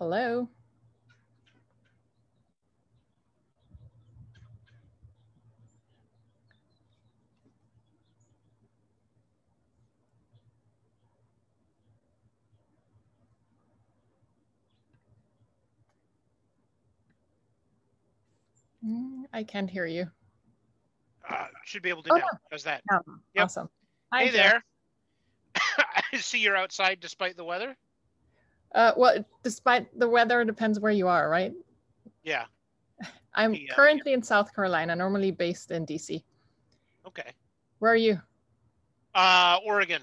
Hello. Mm, I can't hear you. Uh, should be able to Oh, now. no. How's that? Oh, Yep. Awesome. Hi, hey Jeff. there. I see you're outside despite the weather. Uh, well, despite the weather, it depends where you are, right? Yeah. I'm Yeah. currently in South Carolina, normally based in DC. Okay. Where are you? Uh, Oregon.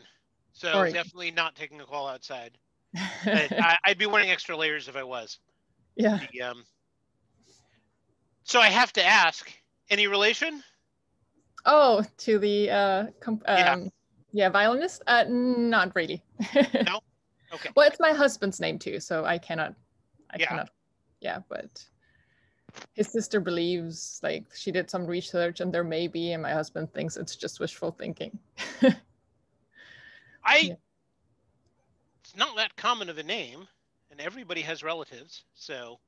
So Oregon. definitely not taking a call outside. I, I'd be wearing extra layers if I was. yeah. The, um, so I have to ask, any relation? Oh, to the uh, comp- Yeah. um, yeah, violinist? Uh, not really. No? Okay. Well, it's my husband's name too, so I cannot. I Yeah. cannot. Yeah, but his sister believes like she did some research and there may be, and my husband thinks it's just wishful thinking. I. Yeah. It's not that common of a name, and everybody has relatives. So,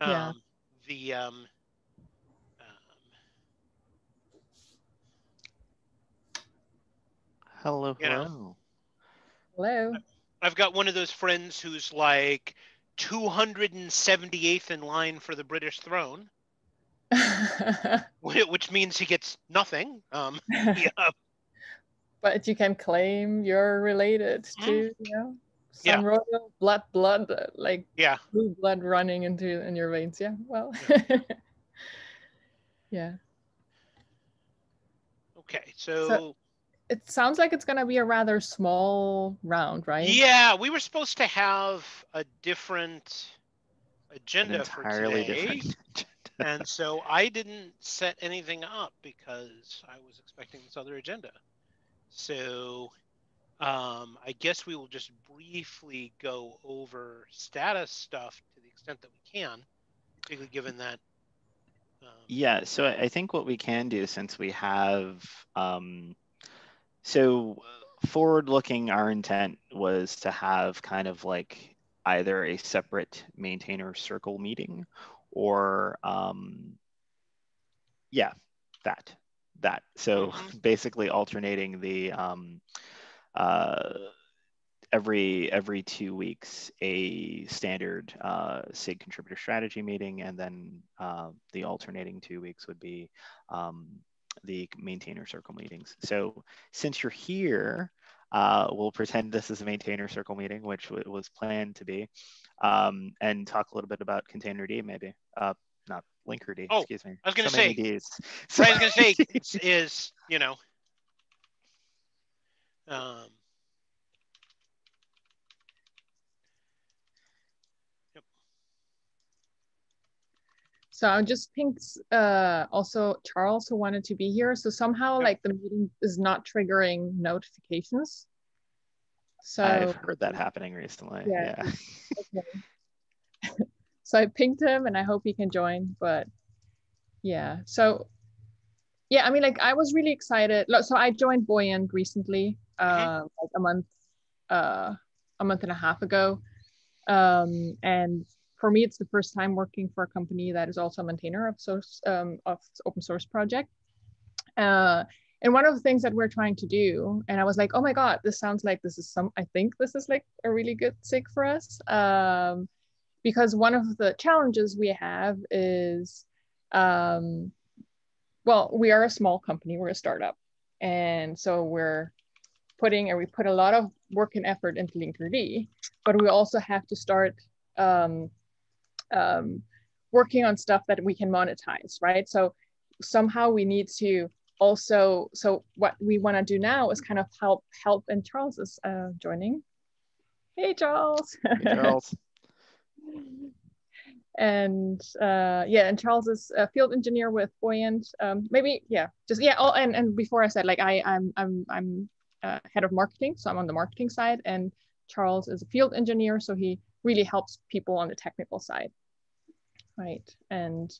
um, Yeah. the um, um, Hello, You know. hello. I've got one of those friends who's like 278th in line for the British throne, which means he gets nothing. Um, yeah, but you can claim you're related Mhm. to, you know, Yeah. some royal blood, blood, like yeah. blue blood running into in your veins. Yeah. Well. yeah. Okay, so, It sounds like it's gonna be a rather small round, right? yeah, we were supposed to have a different An agenda for entirely today, different. and so I didn't set anything up because I was expecting this other agenda. So um, I guess we will just briefly go over status stuff to the extent that we can, particularly given that. Um, yeah, so I I think what we can do since we have, um, so forward looking, our intent was to have kind of like either a separate maintainer circle meeting or, um, yeah, that, that. So Mhm. basically alternating the, um, uh, every every two weeks a standard uh, SIG contributor strategy meeting, and then uh, the alternating two weeks would be um, the maintainer circle meetings. So since you're here, uh, we'll pretend this is a maintainer circle meeting, which was planned to be, um, and talk a little bit about containerd maybe. Uh, not Linkerd, Oh, excuse me. I was gonna So many say- what I was going to say is, is, you know, um, So I just pinged uh, also Charles who wanted to be here. So somehow like the meeting is not triggering notifications. So I've heard that happening recently. Yeah. yeah. okay. so I pinged him and I hope he can join. But yeah, so yeah, I mean, like I was really excited. So I joined Buoyant recently, uh, like a month, uh, a month and a half ago, um, and for me, it's the first time working for a company that is also a maintainer of source um, of open source project. Uh, and one of the things that we're trying to do, and I was like, oh my god, this sounds like this is some. I think this is like a really good SIG for us, um, because one of the challenges we have is, um, well, we are a small company, we're a startup, and so we're putting and we put a lot of work and effort into Linkerd, but we also have to start um, um, working on stuff that we can monetize, right? So somehow we need to also, so what we want to do now is kind of help, help, and Charles is uh, joining. Hey, Charles. Hey, Charles. and uh, yeah, and Charles is a field engineer with Buoyant. Um, maybe yeah, just yeah. Oh, and and before I said like I I'm I'm I'm uh, head of marketing, so I'm on the marketing side, and Charles is a field engineer, so he really helps people on the technical side, right? And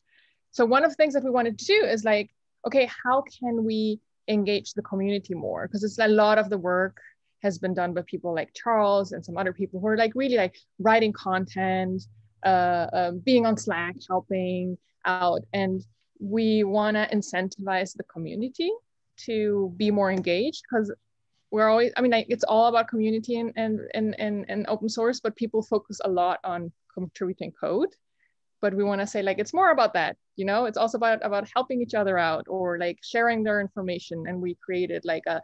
so one of the things that we wanted to do is like, okay, how can we engage the community more? Because it's a lot of the work has been done by people like Charles and some other people who are like really like writing content, uh, uh, being on Slack, helping out. And we want to incentivize the community to be more engaged because we're always, I mean, like it's all about community and, and, and, and, and open source, but people focus a lot on contributing code. But we want to say like it's more about that you know? It's also about about helping each other out or like sharing their information. And we created like a,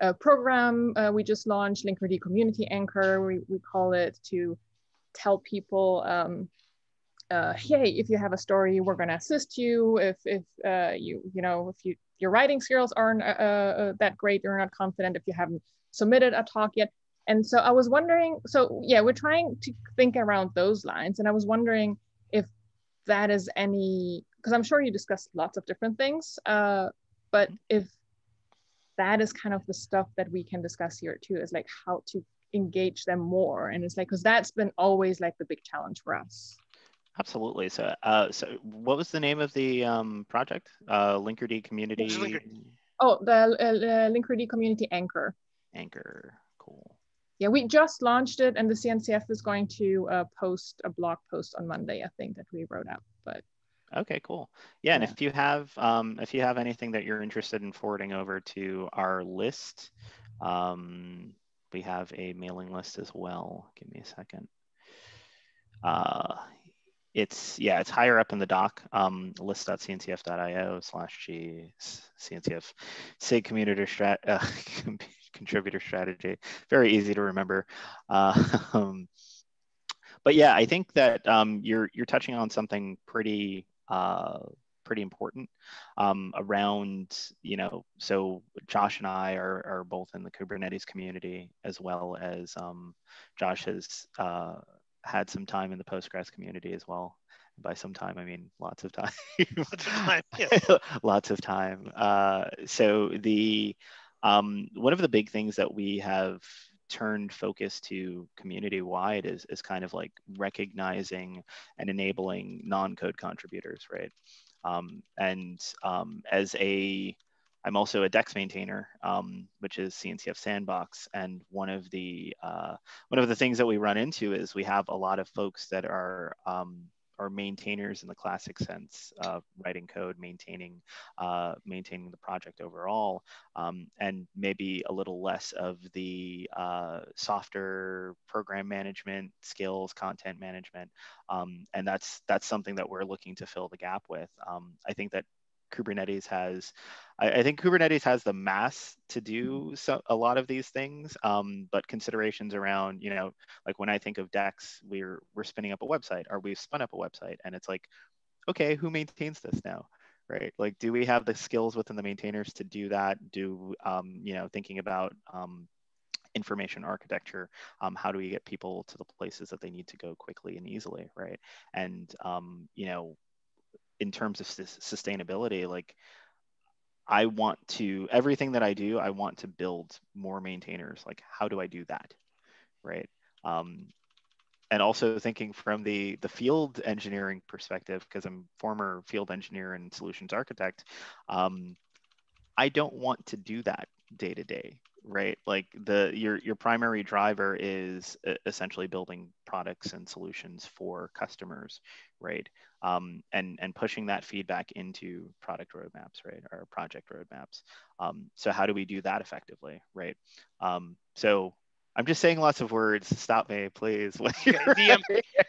a program uh, we just launched linkerd community anchor. We, we call it to tell people um, uh, hey if you have a story we're going to assist you. If if uh, you you know if you your writing skills aren't uh, uh, that great you're not confident if you haven't submitted a talk yet. And so i was wondering so yeah we're trying to think around those lines and i was wondering if that is any because i'm sure you discussed lots of different things uh, but if that is kind of the stuff that we can discuss here too is like how to engage them more. And it's like because that's been always like the big challenge for us absolutely so uh so what was the name of the um project uh linkerd community oh the uh, linkerd community anchor anchor cool yeah, we just launched it, and the CNCF is going to uh, post a blog post on Monday, I think, that we wrote out. But okay, cool. Yeah, yeah. and if you have um, if you have anything that you're interested in forwarding over to our list, um, we have a mailing list as well. Give me a second. Uh, it's yeah, it's higher up in the doc. Um, list.cncf.io slash g cncf sig community strat uh, contributor strategy. Very easy to remember. Uh, but yeah, I think that um, you're you're touching on something pretty uh, pretty important um, around you know. So Josh and I are are both in the Kubernetes community as well as um, Josh has uh, had some time in the Postgres community as well by some time i mean lots of time lots of time, lots of time. Uh, so the um, one of the big things that we have turned focus to community wide is, is kind of like recognizing and enabling non-code contributors, right? Um, and um, as a, I'm also a Dex maintainer, um, which is CNCF Sandbox, and one of the uh, one of the things that we run into is we have a lot of folks that are um, are maintainers in the classic sense writing code, maintaining uh, maintaining the project overall, um, and maybe a little less of the uh, softer program management skills, content management, um, and that's that's something that we're looking to fill the gap with. Um, I think that Kubernetes has, I, I, think Kubernetes has the mass to do mm-hmm. so, a lot of these things, um, but considerations around, you know, like when I think of Dex, we're we're spinning up a website, or we've spun up a website, and it's like, okay, who maintains this now? Right? Like, do we have the skills within the maintainers to do that? Do um, you know, thinking about um, information architecture um, how do we get people to the places that they need to go quickly and easily right and um, you know in terms of sustainability like i want to everything that i do i want to build more maintainers. Like how do i do that? Right? Um, and also thinking from the the field engineering perspective because i'm former field engineer and solutions architect um, i don't want to do that day to day right? Like the your your primary driver is essentially building products and solutions for customers right? Um, and and pushing that feedback into product roadmaps right? Or project roadmaps. Um, so how do we do that effectively right? Um, so i'm just saying lots of words. Stop me please. The, um,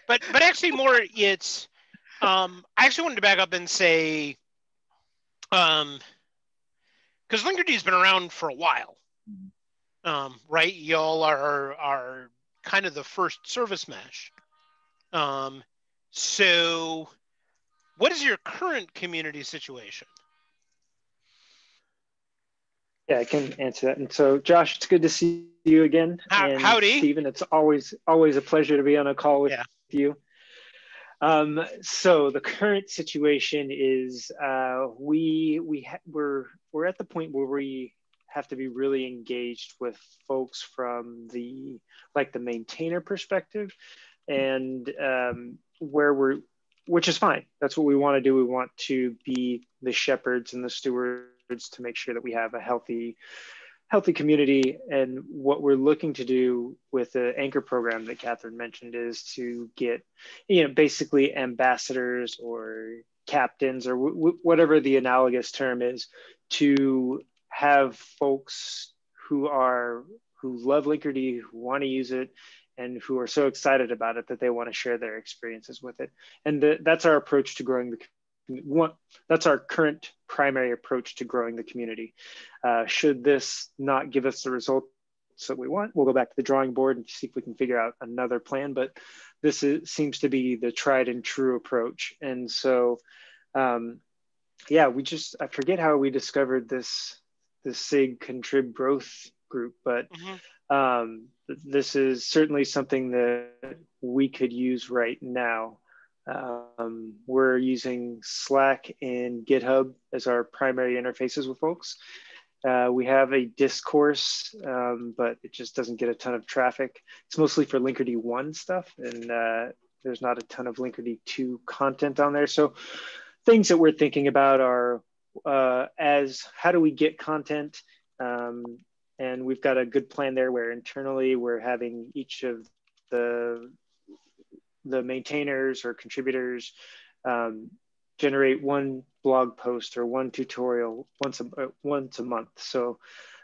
but but actually more it's um, i actually wanted to back up and say um because linkerd has been around for a while um, right? Y'all are are kind of the first service mesh. Um, so, what is your current community situation? Yeah, I can answer that. And so, Josh, it's good to see you again. How, and howdy, Stephen. It's always always a pleasure to be on a call with yeah. you. Um, so the current situation is uh, we we ha- we're we're at the point where we have to be really engaged with folks from the like the maintainer perspective and um, where we're which is fine that's what we want to do we want to be the shepherds and the stewards to make sure that we have a healthy healthy community. And what we're looking to do with the anchor program that Catherine mentioned is to get, you know, basically ambassadors or captains or w- whatever the analogous term is to have folks who are who love Linkerd, who want to use it, and who are so excited about it that they want to share their experiences with it. And the, that's our approach to growing the one, that's our current primary approach to growing the community. Uh, should this not give us the results that we want, we'll go back to the drawing board and see if we can figure out another plan. But this is, seems to be the tried and true approach. And so, um, yeah, we just I forget how we discovered this the SIG contrib growth group, but mm-hmm. um, this is certainly something that we could use right now. Um, we're using Slack and GitHub as our primary interfaces with folks. Uh, we have a discourse, um, but it just doesn't get a ton of traffic. It's mostly for Linkerd 1 stuff, and uh, there's not a ton of Linkerd 2 content on there. So things that we're thinking about are uh, as how do we get content? Um, and we've got a good plan there where internally we're having each of the the maintainers or contributors um, generate one blog post or one tutorial once a uh, once a month. So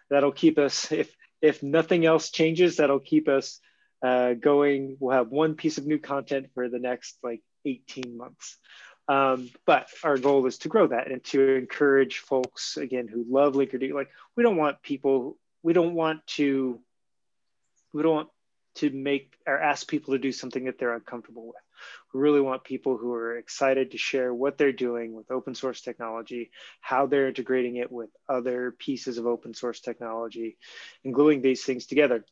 that'll keep us if if nothing else changes, that'll keep us uh, going. We'll have one piece of new content for the next like 18 months. Um, but our goal is to grow that and to encourage folks again who love Linkerd. Like we don't want people, we don't want to, we don't want to make or ask people to do something that they're uncomfortable with. We really want people who are excited to share what they're doing with open source technology, how they're integrating it with other pieces of open source technology, and gluing these things together.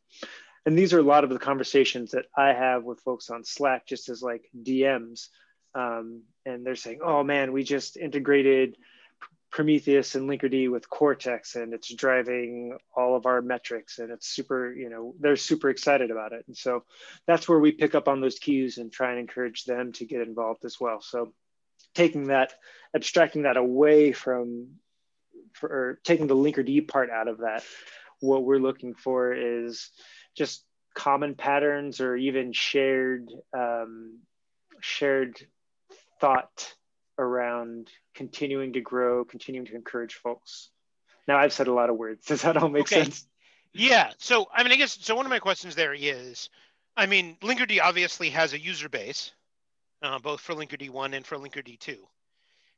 And these are a lot of the conversations that I have with folks on Slack, just as like DMs. Um, and they're saying, oh man, we just integrated Prometheus and Linkerd with Cortex, and it's driving all of our metrics, and it's super, you know, they're super excited about it. And so that's where we pick up on those cues and try and encourage them to get involved as well. So taking that, abstracting that away from, for, or taking the Linkerd part out of that, what we're looking for is just common patterns or even shared um, shared thought around continuing to grow, continuing to encourage folks. Now I've said a lot of words. Does that all make okay. sense? Yeah. So I mean, I guess so. One of my questions there is, I mean, Linkerd obviously has a user base, uh, both for Linkerd one and for Linkerd two.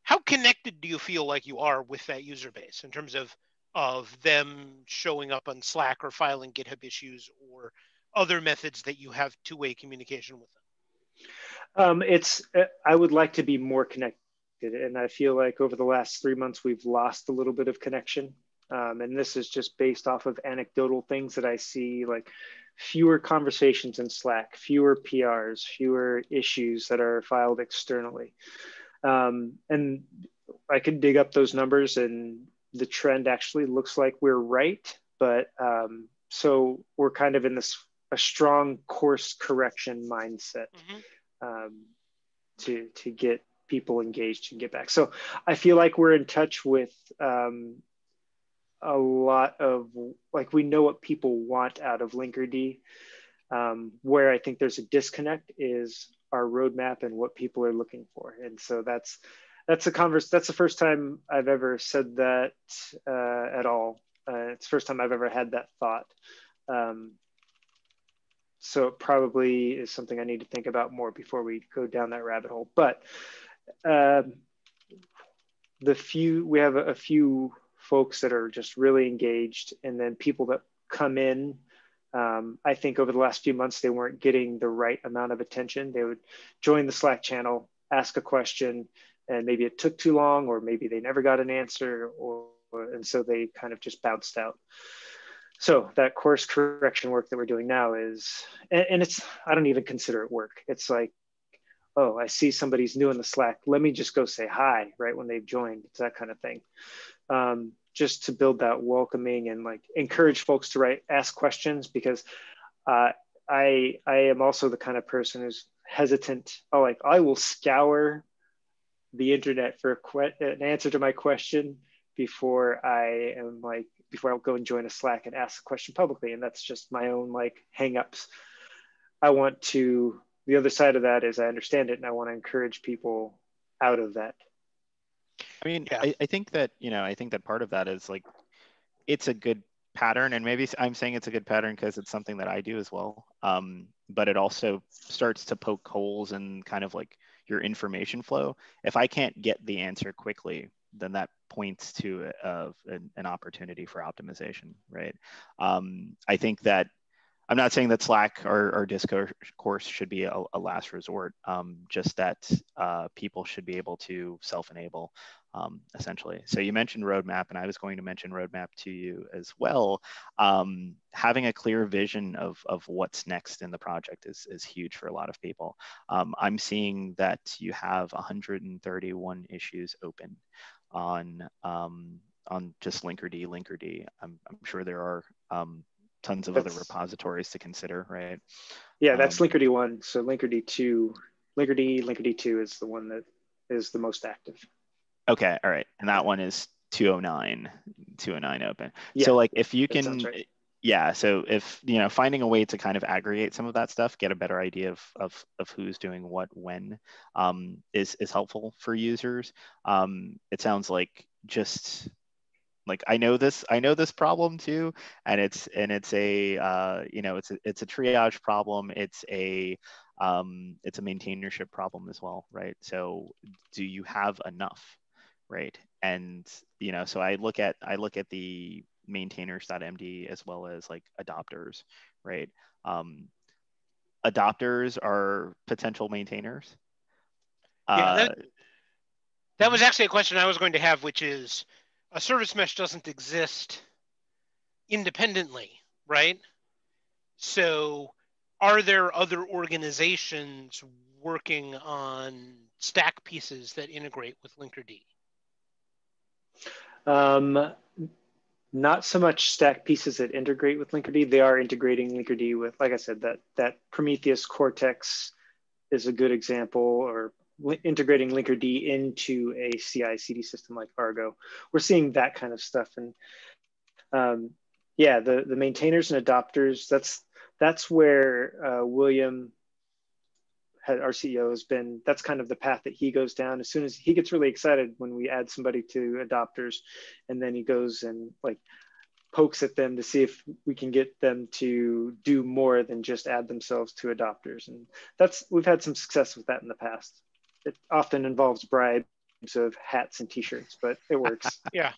How connected do you feel like you are with that user base in terms of of them showing up on Slack or filing GitHub issues or other methods that you have two way communication with them? Um, it's uh, I would like to be more connected and I feel like over the last three months, we've lost a little bit of connection. Um, and this is just based off of anecdotal things that I see, like fewer conversations in Slack, fewer PRs, fewer issues that are filed externally. Um, and I could dig up those numbers, and the trend actually looks like we're right. But um, so we're kind of in this a strong course correction mindset mm-hmm. Um, to to get people engaged and get back. So I feel like we're in touch with um, a lot of like we know what people want out of Linkerd. Um, where I think there's a disconnect is our roadmap and what people are looking for, and so that's that's a converse. That's the first time I've ever said that uh, at all. Uh, it's the first time I've ever had that thought. Um, so it probably is something I need to think about more before we go down that rabbit hole. But um, the few we have a, few folks that are just really engaged, and then people that come in. Um, I think over the last few months they weren't getting the right amount of attention. They would join the Slack channel, ask a question, and maybe it took too long, or maybe they never got an answer, or, or and so they kind of just bounced out so that course correction work that we're doing now is and, and, it's i don't even consider it work it's like oh, I see somebody's new in the Slack. Let me just go say hi right when they've joined. It's that kind of thing. Um, just to build that welcoming and like encourage folks to write, ask questions because uh, I I am also the kind of person who's hesitant. Oh, like I will scour the internet for a que- an answer to my question before I am like before I'll go and join a Slack and ask a question publicly. And that's just my own like hangups. I want to, the other side of that is I understand it and I want to encourage people out of that. I mean, yeah. I, I think that, you know, I think that part of that is like, it's a good pattern and maybe i'm saying it's a good pattern because it's something that i do as well um, but it also starts to poke holes in kind of like your information flow if i can't get the answer quickly then that points to a, an, an, opportunity for optimization right um, i think that i'm not saying that slack or, or discourse should be a, a last resort um, just that uh, people should be able to self-enable um, essentially. So you mentioned roadmap, and I was going to mention roadmap to you as well. Um, having a clear vision of, of what's next in the project is, is huge for a lot of people. Um, I'm seeing that you have 131 issues open on um, on just Linkerd, Linkerd. I'm, I'm sure there are um, tons of that's, other repositories to consider, right? Yeah, that's um, Linkerd one. So Linkerd two, Linkerd, Linkerd two is the one that is the most active. Okay, all right. And that one is 209, 209 open. Yeah, so like if you can right. Yeah, so if you know finding a way to kind of aggregate some of that stuff, get a better idea of of, of who's doing what when um, is is helpful for users. Um, it sounds like just like I know this I know this problem too and it's and it's a uh, you know it's a, it's a triage problem it's a um, it's a maintainership problem as well right so do you have enough right? And you know, so I look at I look at the maintainers.md as well as like adopters, right? Um, adopters are potential maintainers. Yeah, that, uh, that was actually a question I was going to have, which is a service mesh doesn't exist independently, right? So are there other organizations working on stack pieces that integrate with Linkerd? Um, not so much stack pieces that integrate with Linkerd. They are integrating Linkerd with, like I said, that that Prometheus Cortex is a good example, or integrating Linkerd into a CI/CD system like Argo. We're seeing that kind of stuff, and um, yeah, the the maintainers and adopters. That's that's where uh, William our CEO has been that's kind of the path that he goes down. As soon as he gets really excited when we add somebody to adopters, and then he goes and like pokes at them to see if we can get them to do more than just add themselves to adopters. And that's we've had some success with that in the past. It often involves bribes of hats and t-shirts, but it works. yeah.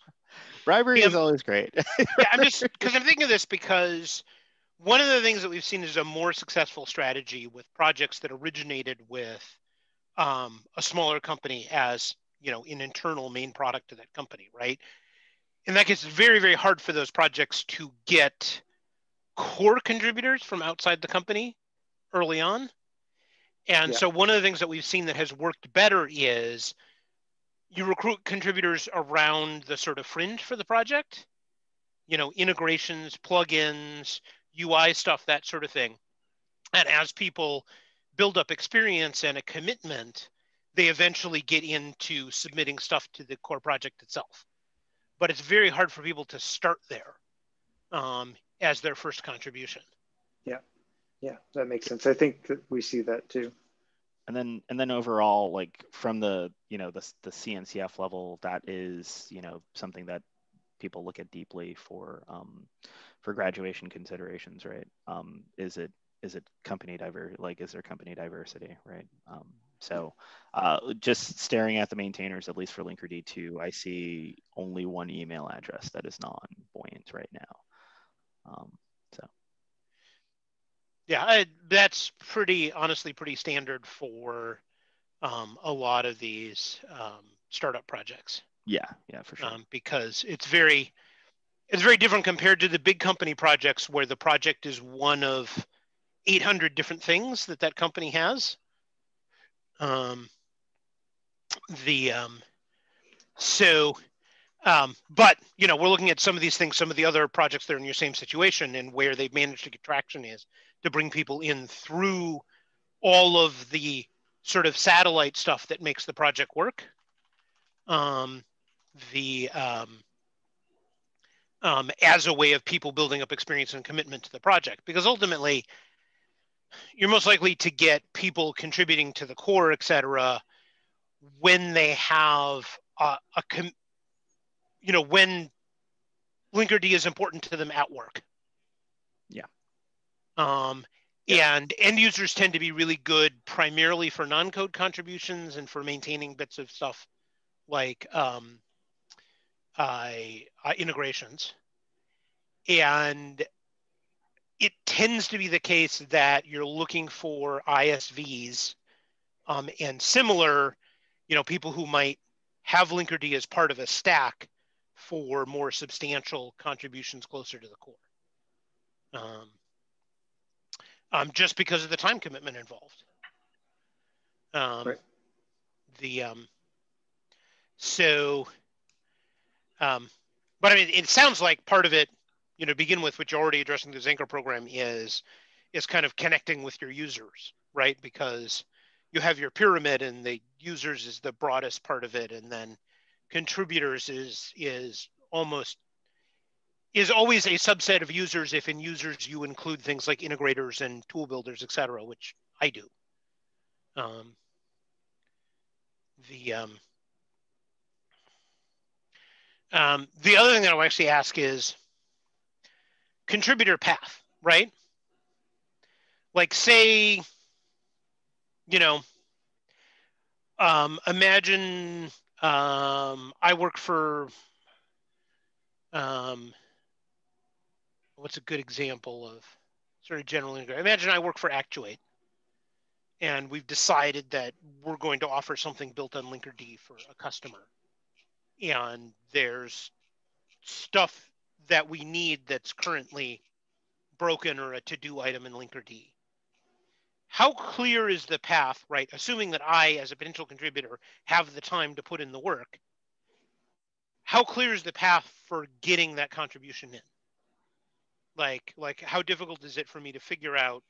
Bribery yeah. is always great. yeah, I'm just because I'm thinking of this because one of the things that we've seen is a more successful strategy with projects that originated with um, a smaller company as you know an internal main product to that company right in that case it's very very hard for those projects to get core contributors from outside the company early on and yeah. so one of the things that we've seen that has worked better is you recruit contributors around the sort of fringe for the project you know integrations plugins UI stuff, that sort of thing. And as people build up experience and a commitment, they eventually get into submitting stuff to the core project itself. But it's very hard for people to start there um, as their first contribution. Yeah, yeah, that makes sense. I think that we see that too. And then, and then overall, like from the you know the the CNCF level, that is you know something that people look at deeply for um, for graduation considerations, right? Um, is it is it company diver like is there company diversity, right? Um, so uh, just staring at the maintainers, at least for Linkerd 2, I see only one email address that is non-buoyant right now. Um, so. Yeah, I, that's pretty, honestly, pretty standard for um, a lot of these um, startup projects. Yeah, yeah, for sure. Um, because it's very, it's very different compared to the big company projects where the project is one of 800 different things that that company has. Um, the um, so, um, but you know, we're looking at some of these things, some of the other projects that are in your same situation, and where they've managed to get traction is to bring people in through all of the sort of satellite stuff that makes the project work. Um, the um, um, as a way of people building up experience and commitment to the project. Because ultimately, you're most likely to get people contributing to the core, et cetera, when they have a, a com- you know, when Linkerd is important to them at work. Yeah. Um, yeah. And end users tend to be really good primarily for non code contributions and for maintaining bits of stuff like um, uh, uh, integrations. And it tends to be the case that you're looking for ISVs um, and similar, you know, people who might have Linkerd as part of a stack for more substantial contributions closer to the core. Um, um, just because of the time commitment involved. Um, right. The um, so, um, but I mean, it sounds like part of it, you know, begin with which you're already addressing the anchor program is is kind of connecting with your users, right? Because you have your pyramid, and the users is the broadest part of it, and then contributors is is almost is always a subset of users if in users you include things like integrators and tool builders, et cetera, which I do. Um, the um, um, the other thing that I'll actually ask is contributor path, right? Like say, you know, um, imagine um, I work for um, what's a good example of sort of general integrator? Imagine I work for Actuate and we've decided that we're going to offer something built on Linkerd for a customer. And there's stuff that we need that's currently broken or a to-do item in Linkerd. How clear is the path, right? Assuming that I, as a potential contributor, have the time to put in the work, how clear is the path for getting that contribution in? like like how difficult is it for me to figure out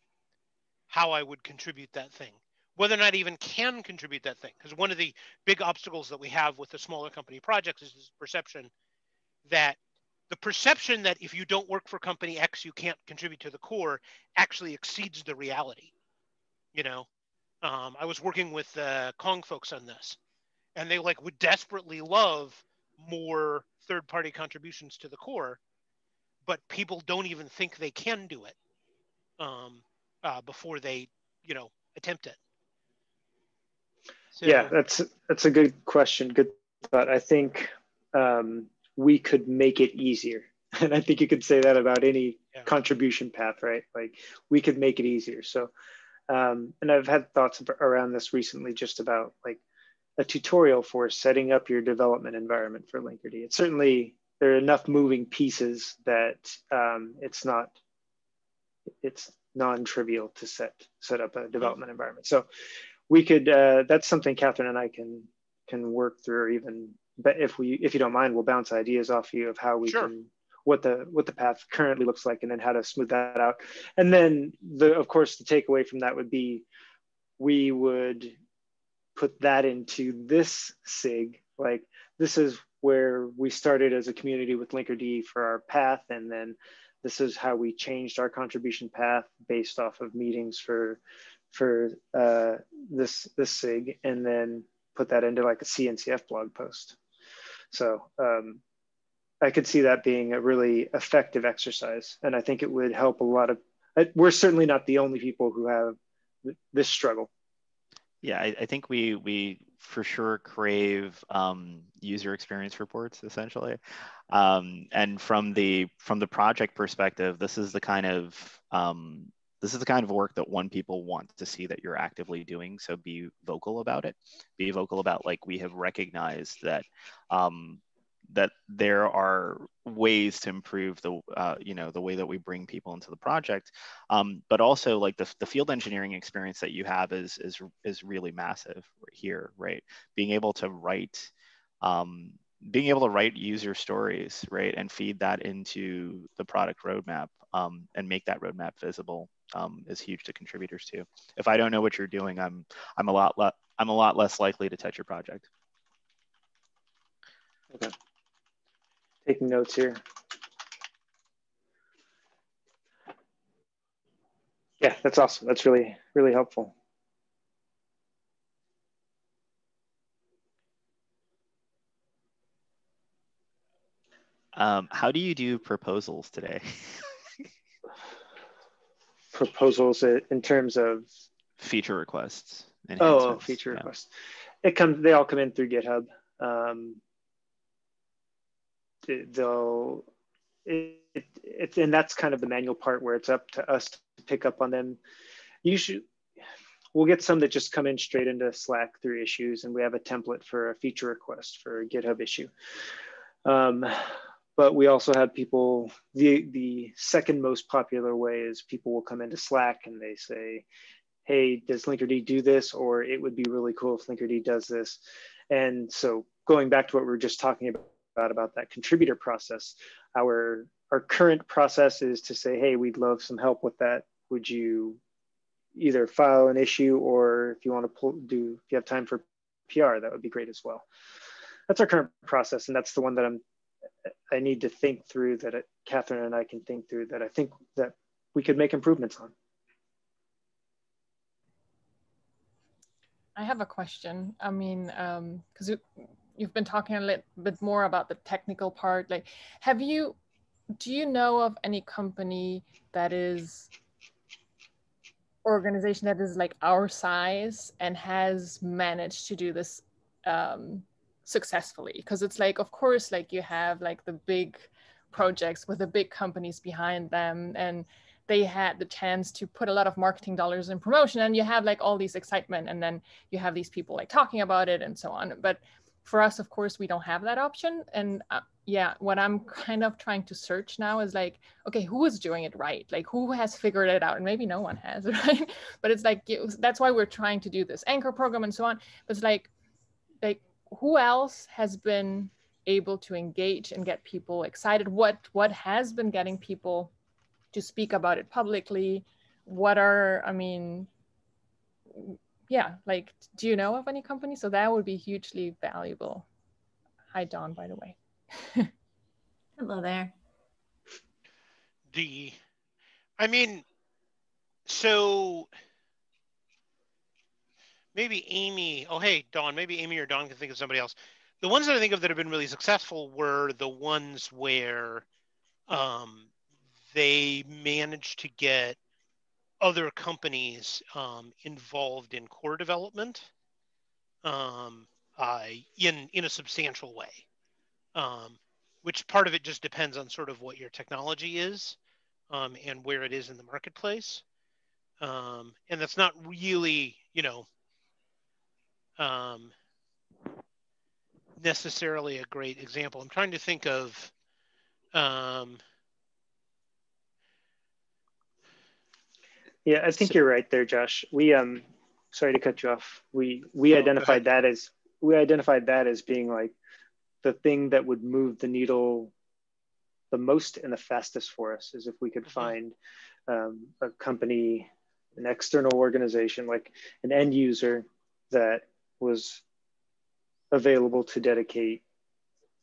how I would contribute that thing, whether or not even can contribute that thing. Because one of the big obstacles that we have with the smaller company projects is this perception that the perception that if you don't work for company X, you can't contribute to the core actually exceeds the reality. You know, um, I was working with uh, Kong folks on this, and they like would desperately love more third-party contributions to the core, but people don't even think they can do it um, uh, before they, you know, attempt it. So, yeah, that's that's a good question. Good thought. I think um, we could make it easier, and I think you could say that about any yeah. contribution path, right? Like we could make it easier. So, um, and I've had thoughts around this recently, just about like a tutorial for setting up your development environment for Linkerd. It's certainly there are enough moving pieces that um, it's not it's non-trivial to set set up a development environment. So we could uh, that's something Catherine and I can can work through or even but if we if you don't mind we'll bounce ideas off you of how we sure. can what the what the path currently looks like and then how to smooth that out and then the of course the takeaway from that would be we would put that into this sig like this is where we started as a community with Linkerd for our path, and then this is how we changed our contribution path based off of meetings for for uh, this this sig, and then put that into like a CNCF blog post. So um, I could see that being a really effective exercise, and I think it would help a lot of. We're certainly not the only people who have this struggle. Yeah, I, I think we we for sure crave um, user experience reports essentially um, and from the from the project perspective this is the kind of um, this is the kind of work that one people want to see that you're actively doing so be vocal about it. Be vocal about like we have recognized that um, that there are ways to improve the uh, you know the way that we bring people into the project. Um, but also like the, the field engineering experience that you have is is is really massive here right? Being able to write um, being able to write user stories, right, and feed that into the product roadmap um, and make that roadmap visible um, is huge to contributors too. If I don't know what you're doing, I'm I'm a lot le- I'm a lot less likely to touch your project. Okay, taking notes here. Yeah, that's awesome. That's really really helpful. Um, how do you do proposals today? proposals in terms of feature requests. Oh, feature yeah. requests. It comes. They all come in through GitHub. Um, they'll. It, it, it's and that's kind of the manual part where it's up to us to pick up on them. Usually, we'll get some that just come in straight into Slack through issues, and we have a template for a feature request for a GitHub issue. Um, but we also have people the the second most popular way is people will come into slack and they say hey does linkerd do this? Or it would be really cool if linkerd does this. And so going back to what we were just talking about about that contributor process our our current process is to say hey we'd love some help with that. Would you either file an issue or if you want to pull, do if you have time for pr that would be great as well. That's our current process and that's the one that i'm I need to think through that it, Catherine and I can think through that I think that we could make improvements on. I have a question. I mean, because um, you, you've been talking a little bit more about the technical part. Like, have you, do you know of any company that is organization that is like our size and has managed to do this um, successfully because it's like of course like you have like the big projects with the big companies behind them and they had the chance to put a lot of marketing dollars in promotion and you have like all these excitement and then you have these people like talking about it and so on. But for us of course we don't have that option and uh, yeah what i'm kind of trying to search now is like okay who is doing it right? Like who has figured it out? And maybe no one has right? But it's like that's why we're trying to do this anchor program and so on. But it's like who else has been able to engage and get people excited? What what has been getting people to speak about it publicly? What are I mean, yeah, like do you know of any company? So that would be hugely valuable. Hi Dawn, by the way. Hello there. The I mean, so maybe Amy. Oh, hey, Dawn. Maybe Amy or Dawn can think of somebody else. The ones that I think of that have been really successful were the ones where um, they managed to get other companies um, involved in core development um, uh, in in a substantial way. Um, which part of it just depends on sort of what your technology is um, and where it is in the marketplace. Um, and that's not really, you know, um, necessarily a great example. I'm trying to think of. Um, yeah, I think so, you're right there, Josh. We um, sorry to cut you off. We we oh, identified that as we identified that as being like the thing that would move the needle the most and the fastest for us is if we could mm-hmm. find um, a company, an external organization, like an end user that was available to dedicate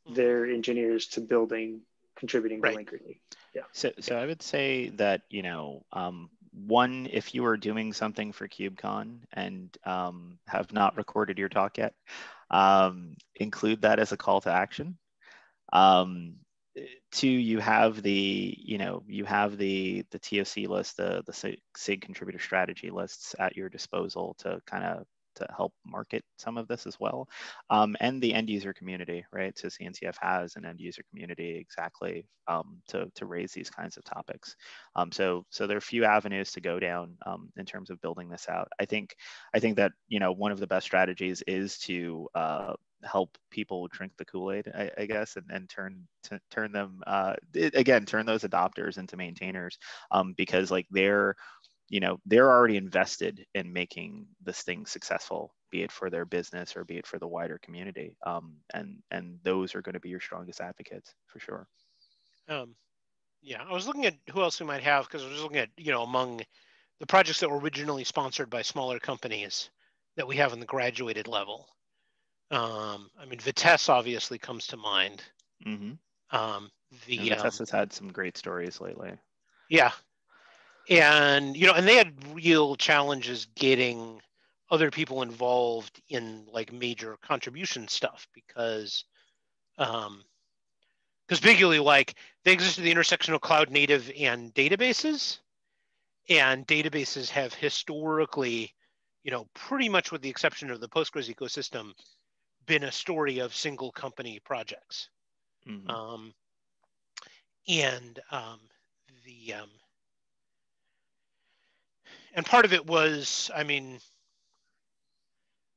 mm-hmm. their engineers to building, contributing right. to Linkerd. Yeah. So, so I would say that you know, um, one, if you are doing something for KubeCon and um, have not recorded your talk yet, um, include that as a call to action. Um, two, you have the, you know, you have the the TOC list, the the SIG contributor strategy lists at your disposal to kind of to help market some of this as well. Um, and the end user community, right? So CNCF has an end user community exactly um, to, to raise these kinds of topics. Um, so, so there are a few avenues to go down um, in terms of building this out. I think, I think that, you know, one of the best strategies is to uh, help people drink the Kool-Aid, I, I guess, and, and turn turn them uh, again turn those adopters into maintainers um, because like they're you know they're already invested in making this thing successful be it for their business or be it for the wider community. Um, and and those are going to be your strongest advocates for sure. Um, yeah i was looking at who else we might have because i was looking at you know among the projects that were originally sponsored by smaller companies that we have in the graduated level. Um, i mean vitess obviously comes to mind. Mm-hmm. um, the and vitess um, has had some great stories lately. Yeah and you know, and they had real challenges getting other people involved in like major contribution stuff because um because particularly like they exist at the intersection of cloud native and databases and databases have historically you know pretty much with the exception of the postgres ecosystem been a story of single company projects mm-hmm. um, and um, the um, and part of it was i mean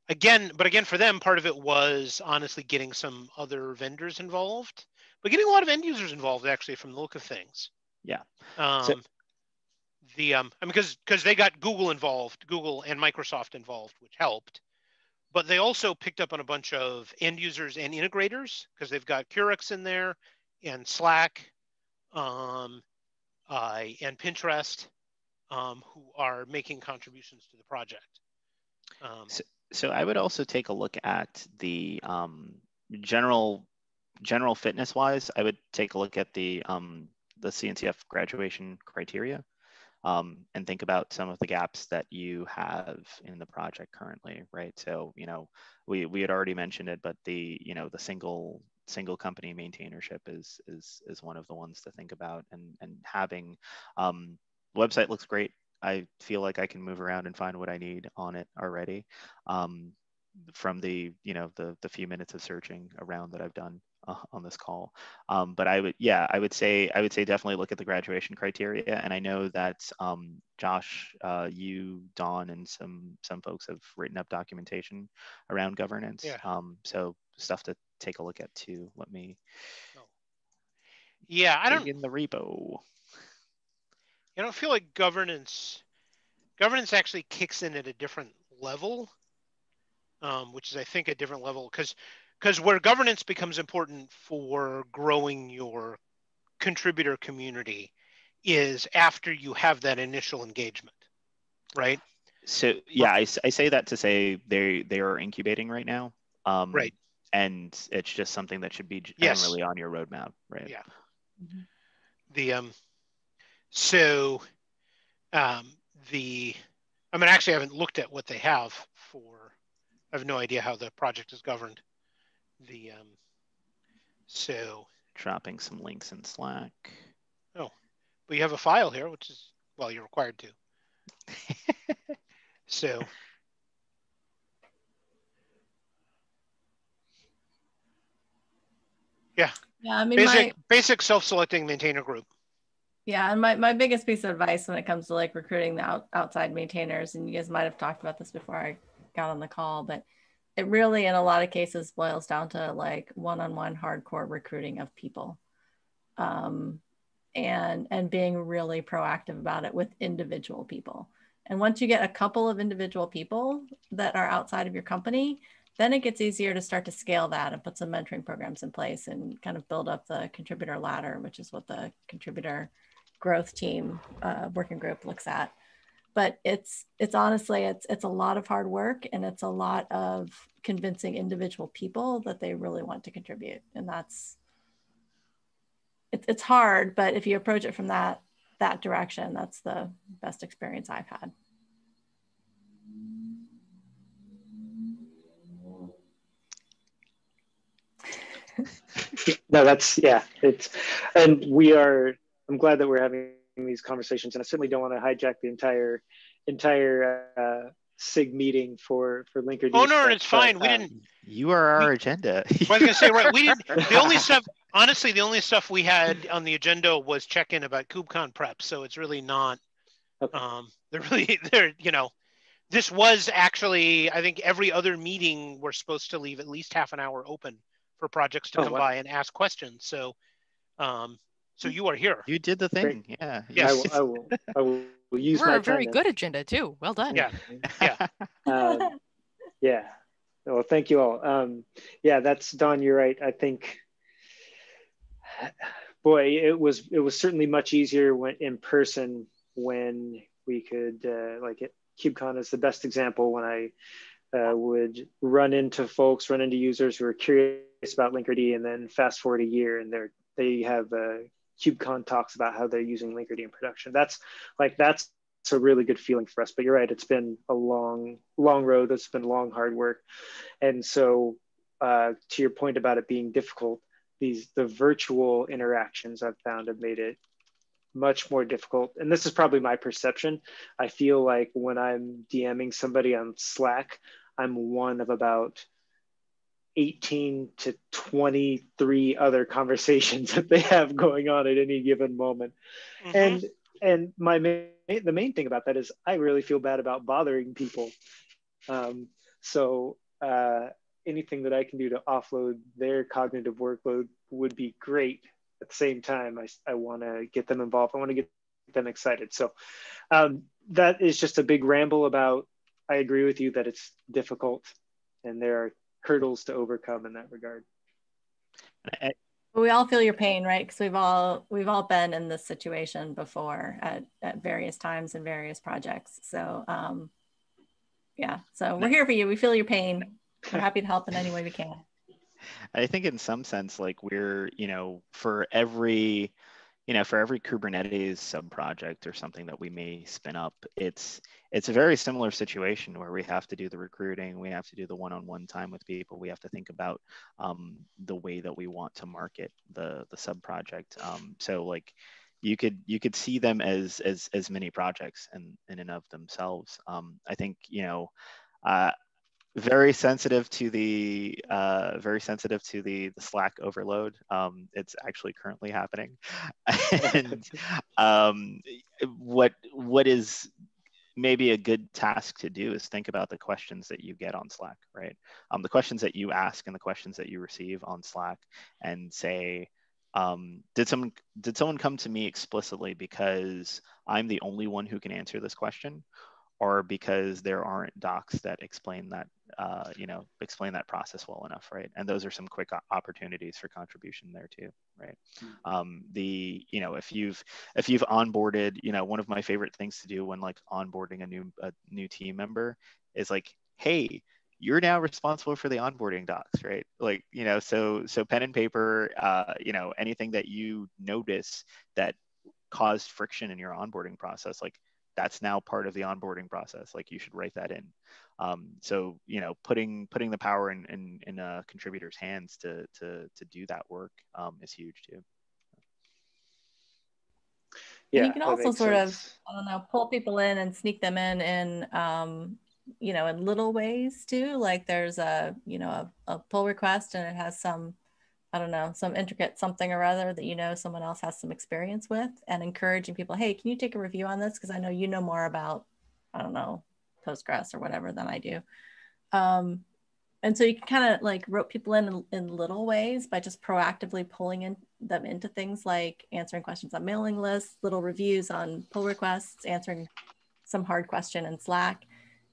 again but again for them part of it was honestly getting some other vendors involved but getting a lot of end users involved actually from the look of things yeah um, so, the um I mean because because they got Google involved, Google and Microsoft involved, which helped. But they also picked up on a bunch of end users and integrators because they've got Curix in there and Slack um, uh, and Pinterest um, who are making contributions to the project. Um, so, so, I would also take a look at the um, general general fitness wise. I would take a look at the um, the CNCF graduation criteria um, and think about some of the gaps that you have in the project currently, right? So, you know, we, we had already mentioned it, but the, you know, the single single company maintainership is is is one of the ones to think about and and having um, website looks great i feel like i can move around and find what i need on it already um, from the you know the the few minutes of searching around that i've done uh, on this call. Um, but I would, yeah, I would say, I would say definitely look at the graduation criteria. And I know that um, Josh, uh, you, Dawn, and some some folks have written up documentation around governance. Yeah. Um, so stuff to take a look at too. Let me. Oh. Yeah, I don't in the repo. I don't feel like governance. Governance actually kicks in at a different level, um, which is I think a different level because because where governance becomes important for growing your contributor community is after you have that initial engagement right so yeah I, I say that to say they they are incubating right now um, right and it's just something that should be generally yes. on your roadmap right yeah mm-hmm. the um so um the i mean actually i haven't looked at what they have for i have no idea how the project is governed the um, so dropping some links in Slack. Oh, but you have a file here, which is well, you're required to. so. Yeah. Yeah, I mean, basic my, basic self-selecting maintainer group. Yeah, and my, my biggest piece of advice when it comes to like recruiting the out, outside maintainers, and you guys might have talked about this before I got on the call, but it really in a lot of cases boils down to like one-on-one hardcore recruiting of people. Um, and and being really proactive about it with individual people. And once you get a couple of individual people that are outside of your company then it gets easier to start to scale that and put some mentoring programs in place and kind of build up the contributor ladder which is what the contributor growth team uh, working group looks at. But it's it's honestly it's it's a lot of hard work and it's a lot of convincing individual people that they really want to contribute. And that's it, it's hard but if you approach it from that that direction that's the best experience i've had. No that's yeah it's and we are i'm glad that we're having these conversations, and I certainly don't want to hijack the entire entire uh, SIG meeting for for Linkerd. Oh no, it's fine. we didn't. You are our we, agenda. I was gonna say right. We didn't. The only stuff, honestly, the only stuff we had on the agenda was check in about KubeCon prep. So it's really not. Okay. Um, they're really they're you know, this was actually I think every other meeting we're supposed to leave at least half an hour open for projects to oh, come wow. by and ask questions. So, um, so you are here. You did the thing. Great. Yeah. Yes. I will, I will, I will use We're my a very good agenda too. Well done. Yeah. Yeah. um, yeah. Well, thank you all. Um, yeah, that's Dawn. You're right. I think, boy, it was it was certainly much easier when in person when we could uh, like it. KubeCon is the best example when I uh, would run into folks, run into users who are curious about Linkerd, and then fast forward a year and they're they have a KubeCon talks about how they're using Linkerd in production. That's like that's a really good feeling for us. But you're right, it's been a long, long road. It's been long, hard work, and so uh, to your point about it being difficult, these the virtual interactions I've found have made it much more difficult. And this is probably my perception. I feel like when I'm DMing somebody on Slack, I'm one of about 18 to 23 other conversations that they have going on at any given moment. Mm-hmm. And and my main, the main thing about that is I really feel bad about bothering people. Um, so uh, anything that I can do to offload their cognitive workload would be great. At the same time, I, I want to get them involved. I want to get them excited. So um, that is just a big ramble about. I agree with you that it's difficult, and there are hurdles to overcome in that regard. We all feel your pain, right? Because we've all we've all been in this situation before at, at various times in various projects. So um, yeah, so we're here for you. We feel your pain. We're happy to help in any way we can. I think in some sense, like we're, you know, for every, you know, for every Kubernetes sub project or something that we may spin up, it's it's a very similar situation where we have to do the recruiting, we have to do the one-on-one time with people, we have to think about um, the way that we want to market the the sub project. Um, so like you could you could see them as as as many projects in in and of themselves. Um, I think you know. Uh, very sensitive to the uh, very sensitive to the the Slack overload. Um, it's actually currently happening, and um, what what is maybe a good task to do is think about the questions that you get on Slack, right? Um, the questions that you ask and the questions that you receive on Slack, and say, um, did someone did someone come to me explicitly because I'm the only one who can answer this question, or because there aren't docs that explain that uh, you know explain that process well enough right? And those are some quick opportunities for contribution there too right? Mm-hmm. um, the you know if you've if you've onboarded you know one of my favorite things to do when like onboarding a new a new team member is like hey you're now responsible for the onboarding docs right? Like you know so so pen and paper uh, you know anything that you notice that caused friction in your onboarding process like that's now part of the onboarding process. Like you should write that in. Um, so you know, putting putting the power in in, in a contributor's hands to to to do that work um, is huge too. Yeah, you can also sort sense. of I don't know pull people in and sneak them in in um, you know in little ways too. Like there's a you know a, a pull request and it has some I don't know, some intricate something or other that you know someone else has some experience with and encouraging people, hey, can you take a review on this? Because I know you know more about, I don't know, Postgres or whatever than I do. Um, and so you can kind of like rope people in in little ways by just proactively pulling in them into things like answering questions on mailing lists, little reviews on pull requests, answering some hard question in Slack.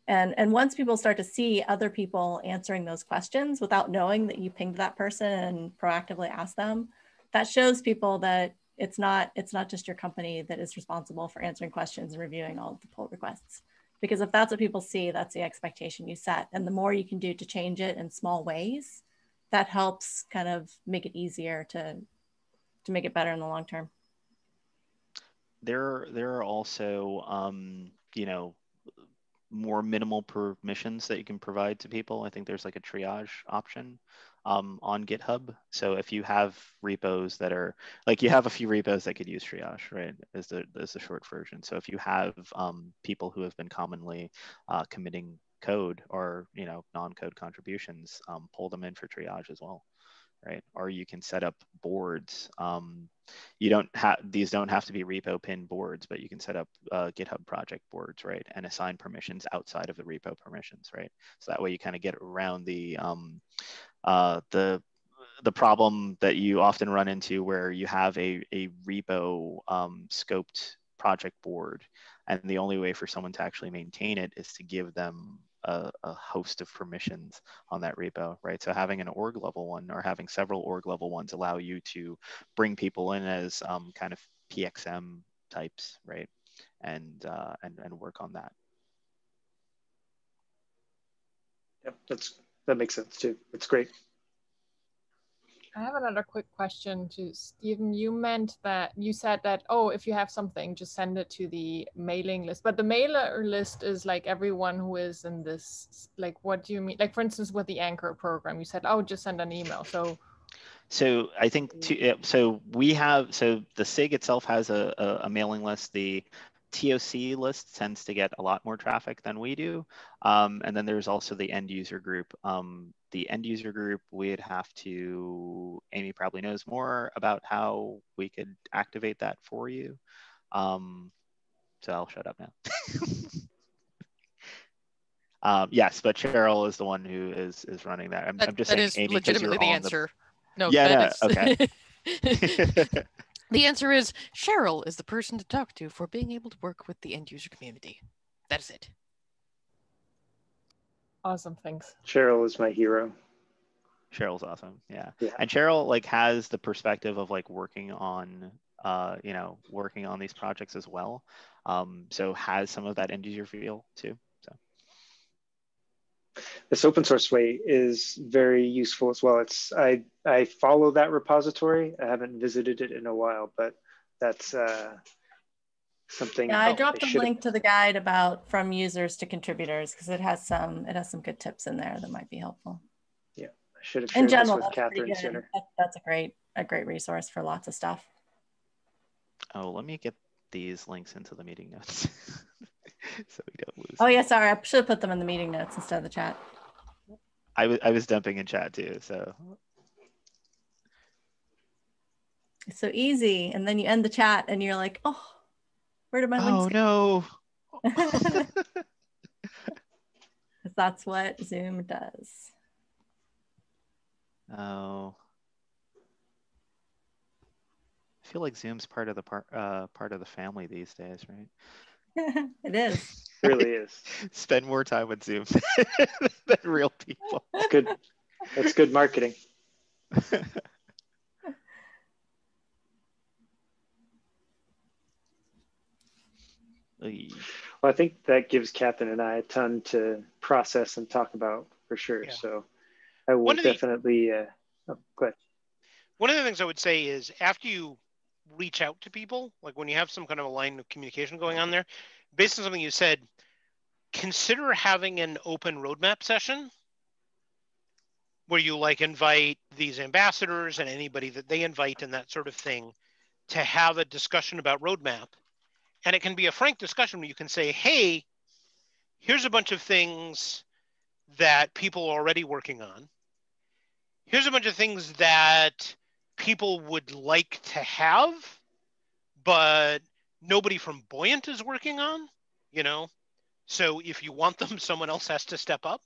And, and once people start to see other people answering those questions without knowing that you pinged that person and proactively asked them, that shows people that it's not it's not just your company that is responsible for answering questions and reviewing all of the pull requests. Because if that's what people see, that's the expectation you set. And the more you can do to change it in small ways, that helps kind of make it easier to to make it better in the long term. There, there are also, um, you know, more minimal permissions that you can provide to people. I think there's like a triage option um, on GitHub. So if you have repos that are like you have a few repos that could use triage, right? Is the is the short version. So if you have um, people who have been commonly uh, committing code or you know non-code contributions, um, pull them in for triage as well right? Or you can set up boards. Um, you don't have these don't have to be repo pin boards, but you can set up uh, GitHub project boards, right? And assign permissions outside of the repo permissions, right? So that way you kind of get around the um, uh, the the problem that you often run into where you have a, a repo um, scoped project board and the only way for someone to actually maintain it is to give them a, a, host of permissions on that repo, right? So having an org level one or having several org level ones allow you to bring people in as um, kind of PXM types, right? And, uh, and, and work on that. Yep, that's, that makes sense too. It's great. I have another quick question to Stephen. You meant that you said that, oh, if you have something, just send it to the mailing list. But the mailer list is like everyone who is in this, like, what do you mean? Like, for instance, with the Anchor program, you said, oh, just send an email. So, so I think, to, so we have, so the SIG itself has a, a, a mailing list. The TOC list tends to get a lot more traffic than we do. Um, and then there's also the end user group. Um, the end user group, we'd have to, Amy probably knows more about how we could activate that for you. Um, so I'll shut up now. um, yes, but Cheryl is the one who is is running that. I'm, that, I'm just that saying, is Amy, legitimately the answer. The... No, yeah, no, okay. the answer is Cheryl is the person to talk to for being able to work with the end user community. That is it. Awesome, thanks. Cheryl is my hero. Cheryl's awesome. Yeah. yeah. And Cheryl like has the perspective of like working on uh, you know, working on these projects as well. Um, so has some of that end user feel too. So this open source way is very useful as well. It's I I follow that repository. I haven't visited it in a while, but that's uh, something. Yeah, I dropped a link to the guide about from users to contributors because it has some it has some good tips in there that might be helpful. Yeah, I should have shared in general, this with Catherine sooner. That, that's a great a great resource for lots of stuff. Oh, let me get these links into the meeting notes so we don't lose. Oh yeah, sorry, I should have put them in the meeting notes instead of the chat. I was I was dumping in chat too, so. It's so easy, and then you end the chat, and you're like, oh where did my Oh no. that's what Zoom does. Oh. I feel like Zoom's part of the part uh, part of the family these days, right? it is. It really is. Spend more time with Zoom than real people. It's good. That's good marketing. Well, I think that gives Catherine and I a ton to process and talk about for sure. Yeah. So I will definitely. The, uh, oh, go ahead. One of the things I would say is after you reach out to people, like when you have some kind of a line of communication going on there, based on something you said, consider having an open roadmap session where you like invite these ambassadors and anybody that they invite and that sort of thing to have a discussion about roadmap and it can be a frank discussion where you can say, hey, here's a bunch of things that people are already working on. Here's a bunch of things that people would like to have, but nobody from Buoyant is working on, you know? So if you want them, someone else has to step up.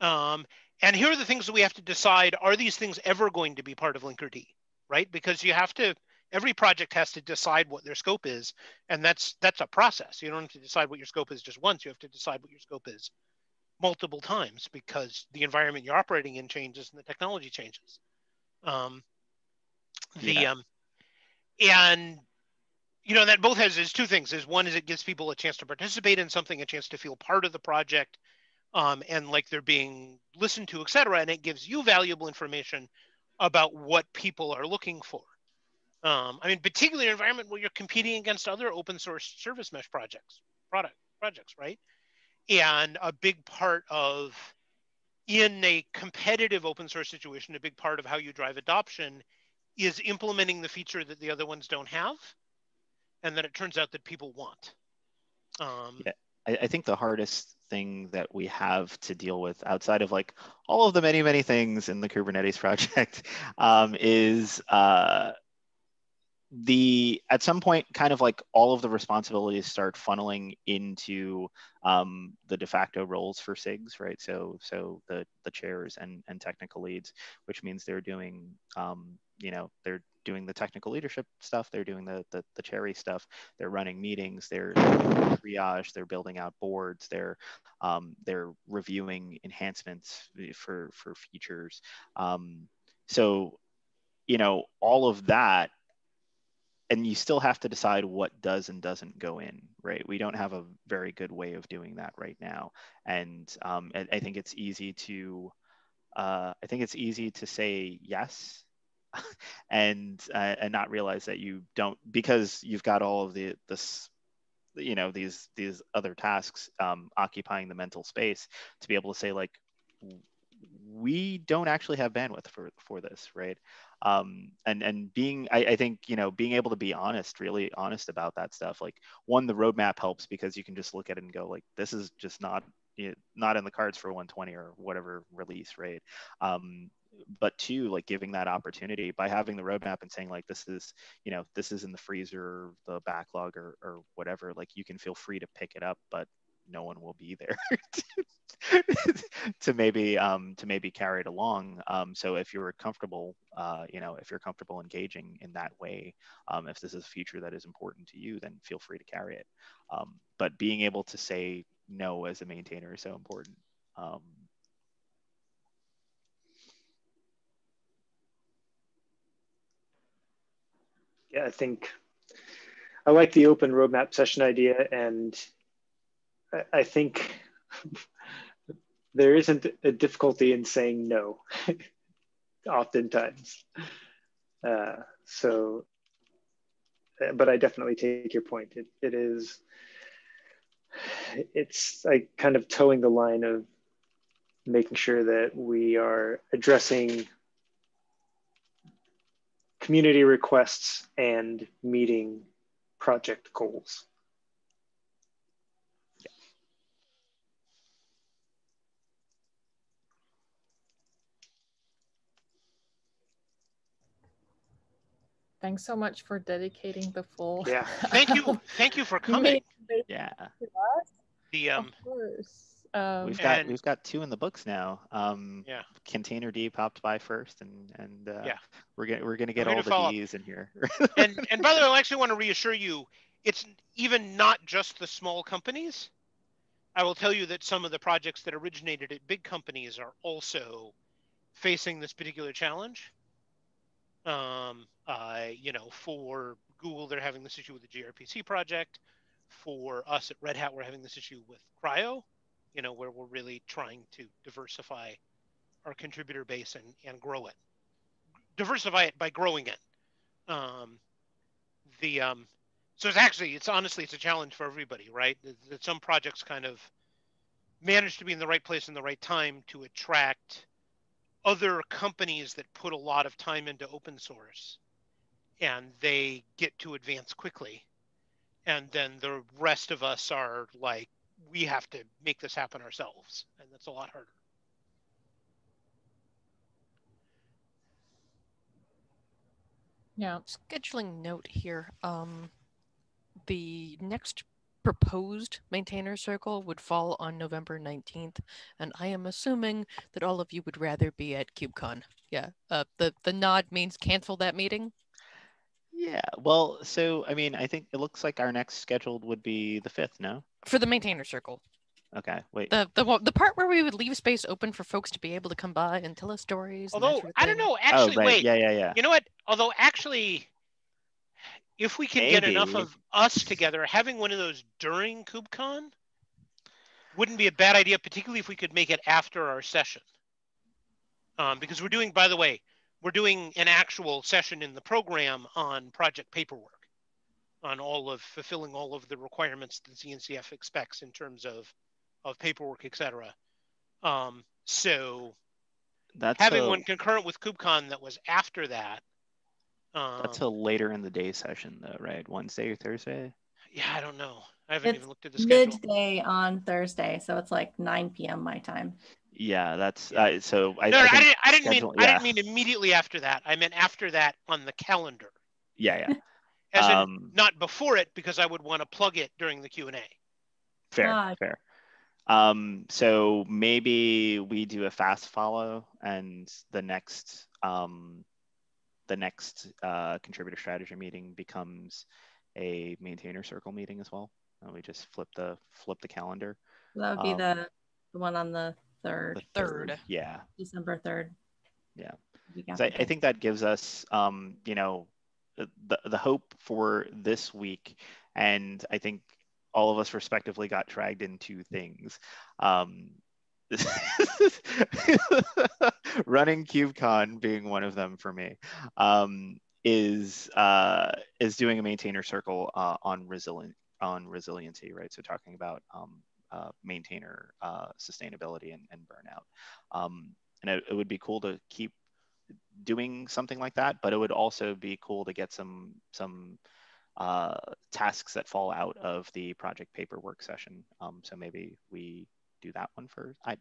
Um, and here are the things that we have to decide are these things ever going to be part of Linkerd, right? Because you have to every project has to decide what their scope is and that's that's a process you don't have to decide what your scope is just once you have to decide what your scope is multiple times because the environment you're operating in changes and the technology changes um, the yeah. um, and you know that both has is two things is one is it gives people a chance to participate in something a chance to feel part of the project um, and like they're being listened to etc and it gives you valuable information about what people are looking for um, I mean, particularly an environment where you're competing against other open source service mesh projects, product projects, right? And a big part of in a competitive open source situation, a big part of how you drive adoption is implementing the feature that the other ones don't have, and that it turns out that people want. Um, yeah, I, I think the hardest thing that we have to deal with outside of like all of the many many things in the Kubernetes project um, is uh, the at some point kind of like all of the responsibilities start funneling into um, the de facto roles for SIGs, right? So so the the chairs and and technical leads, which means they're doing um, you know they're doing the technical leadership stuff, they're doing the the, the cherry stuff, they're running meetings, they're, they're triage, they're building out boards, they're um, they're reviewing enhancements for for features. Um, so you know all of that and you still have to decide what does and doesn't go in, right? We don't have a very good way of doing that right now, and um, I, think it's easy to uh, I think it's easy to say yes and uh, and not realize that you don't because you've got all of the this you know these these other tasks um, occupying the mental space to be able to say like we don't actually have bandwidth for for this right um, and and being I, I, think you know being able to be honest really honest about that stuff like one the roadmap helps because you can just look at it and go like this is just not you know, not in the cards for 120 or whatever release right um, but two like giving that opportunity by having the roadmap and saying like this is you know this is in the freezer the backlog or, or whatever like you can feel free to pick it up but no one will be there to maybe um, to maybe carry it along. Um, so if you're comfortable, uh, you know, if you're comfortable engaging in that way, um, if this is a feature that is important to you, then feel free to carry it. Um, but being able to say no as a maintainer is so important. Um, yeah, I think I like the open roadmap session idea, and I, think there isn't a difficulty in saying no, oftentimes. Uh, so, but I definitely take your point. It, it is, it's like kind of toeing the line of making sure that we are addressing community requests and meeting project goals. Thanks so much for dedicating the full. Yeah. Thank you. Thank you for coming. yeah. The um. Of course. Um, we've got and, we've got two in the books now. Um, yeah. containerd popped by first, and and uh, yeah, we're gonna we're gonna get all the D's in here. and and by the way, I actually want to reassure you, it's even not just the small companies. I will tell you that some of the projects that originated at big companies are also facing this particular challenge. Um, uh, you know, for Google, they're having this issue with the gRPC project. For us at Red Hat, we're having this issue with CRI-O you know, where we're really trying to diversify our contributor base and, and grow it. Diversify it by growing it. Um, the um, so it's actually it's honestly it's a challenge for everybody, right? That some projects kind of manage to be in the right place in the right time to attract other companies that put a lot of time into open source and they get to advance quickly and then the rest of us are like we have to make this happen ourselves, and that's a lot harder. Yeah. Scheduling note here. Um, the next proposed maintainer circle would fall on November 19th, and I am assuming that all of you would rather be at KubeCon. Yeah. Uh, the the nod means cancel that meeting. Yeah. Well, so I mean, I think it looks like our next scheduled would be the fifth. No for the maintainer circle. Okay, wait. The the the part where we would leave space open for folks to be able to come by and tell us stories. Although sort of I don't know, actually, oh, right. wait. Yeah, yeah, yeah. You know what? Although actually, if we can Maybe. get enough of us together, having one of those during KubeCon wouldn't be a bad idea, particularly if we could make it after our session. Um, because we're doing, by the way, we're doing an actual session in the program on project paperwork on all of fulfilling all of the requirements that CNCF expects in terms of of paperwork, etc. Um, so that's having a, one concurrent with KubeCon that was after that. Um, that's a later in the day session, though, right? Wednesday or Thursday? Yeah, I don't know. I haven't it's even looked at the schedule. Midday on Thursday, so it's like 9 p.m. my time. Yeah, that's uh, so. I, no, I, no, I didn't. I didn't mean. Yeah. I didn't mean immediately after that. I meant after that on the calendar. Yeah, yeah. As um, in, not before it, because I would want to plug it during the Q and A. Fair, ah. fair. Um, so maybe we do a fast follow, and the next um, the next uh, contributor strategy meeting becomes a maintainer circle meeting as well. And we just flip the flip the calendar. That would be um, the, the one on the third. The third, yeah. December third. Yeah. So I, I, think that gives us, um, you know, the, the hope for this week and i think all of us respectively got dragged into things um, running KubeCon being one of them for me um, is uh, is doing a maintainer circle uh, on resilient on resiliency, right? So talking about um, uh, maintainer uh, sustainability and, and burnout, um, and it, it would be cool to keep doing something like that, but it would also be cool to get some some uh, tasks that fall out of the project paperwork session. Um, so maybe we do that one first. I,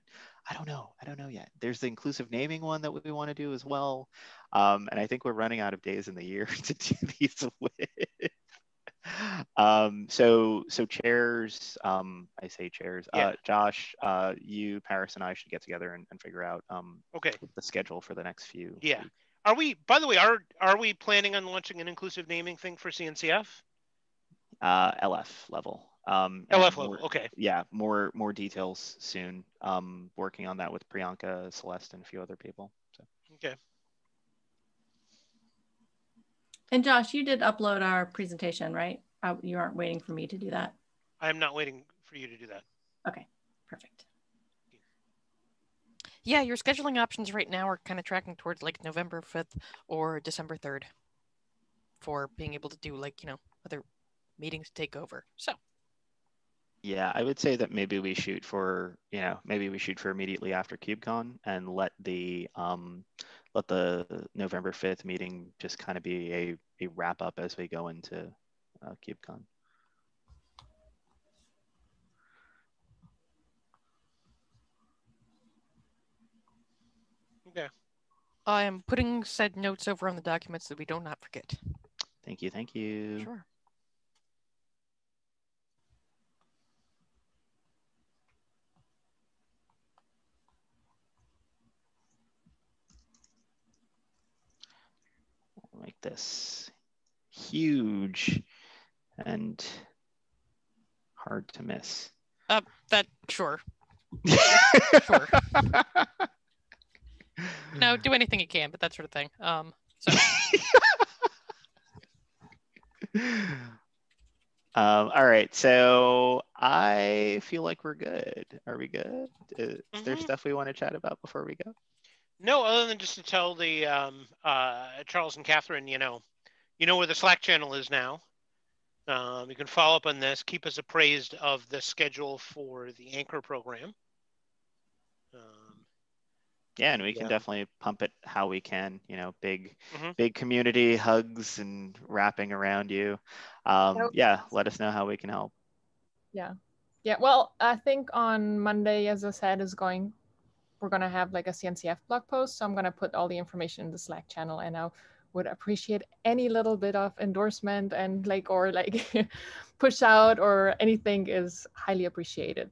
I don't know. I don't know yet. There's the inclusive naming one that we want to do as well. Um, and I think we're running out of days in the year to do these with. Um, so, so chairs, um, I say chairs, uh, yeah. uh, Josh, uh, you, Paris and I should get together and, and figure out, um, okay. the schedule for the next few. Yeah. Weeks. Are we, by the way, are, are we planning on launching an inclusive naming thing for CNCF? Uh, LF level. Um, LF level, okay. Yeah, more more details soon. Um, working on that with Priyanka, Celeste, and a few other people. So. Okay. And Josh, you did upload our presentation, right? Uh, you aren't waiting for me to do that. I am not waiting for you to do that. Okay, perfect. Yeah, your scheduling options right now are kind of tracking towards like November 5th or December 3rd for being able to do like, you know, other meetings take over. So yeah, I would say that maybe we shoot for, you know, maybe we shoot for immediately after KubeCon and let the um, let the November 5th meeting just kind of be a, a wrap up as we go into uh, KubeCon. Okay. I am putting said notes over on the documents that we do not not forget. Thank you. Thank you. Sure. like this huge and hard to miss. Uh, that sure. sure. no, do anything you can, but that sort of thing. Um, so. um, all right, so I feel like we're good. Are we good? Is mm-hmm. there stuff we want to chat about before we go? No, other than just to tell the um, uh, Charles and Catherine, you know, you know where the Slack channel is now. Um, you can follow up on this. Keep us appraised of the schedule for the anchor program. Um, yeah, and we can definitely pump it how we can. You know, big, mm-hmm. big community hugs and wrapping around you. Um, yeah, let us know how we can help. Yeah, yeah. Well, I think on Monday, as I said, is going we're going to have like a CNCF blog post. So I'm going to put all the information in the Slack channel and I would appreciate any little bit of endorsement and like, or like push out or anything is highly appreciated.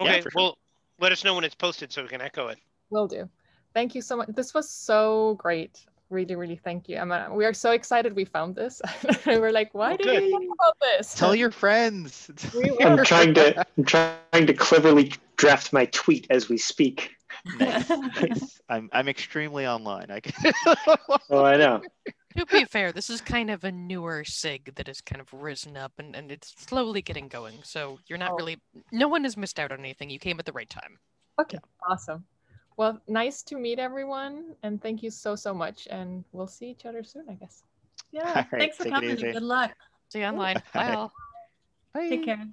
Okay. Yeah, well, let us know when it's posted so we can echo it. Will do. Thank you so much. This was so great. Really, really thank you. I mean, we are so excited we found this. we're like, why did we know about this? Tell your friends. I'm trying to I'm trying to cleverly draft my tweet as we speak nice, nice. I'm I'm extremely online. I can... oh, I know. To be fair, this is kind of a newer SIG that has kind of risen up and, and it's slowly getting going. So you're not oh. really, no one has missed out on anything. You came at the right time. Okay, yeah. awesome. Well, nice to meet everyone. And thank you so, so much. And we'll see each other soon, I guess. Yeah, right, thanks for coming. Good luck. See you online. Bye all. Bye. Take care.